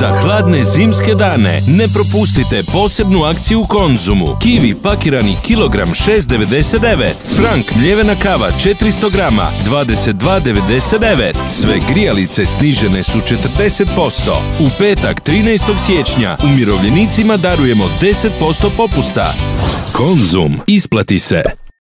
Za hladne zimske dane ne propustite posebnu akciju Konzumu. Kiwi pakirani kilogram 6,99. Frank mljevena kava 400 grama 22,99. Sve grijalice snižene su 40%. U petak 13. siječnja umirovljenicima darujemo 10% popusta. Konzum. Isplati se.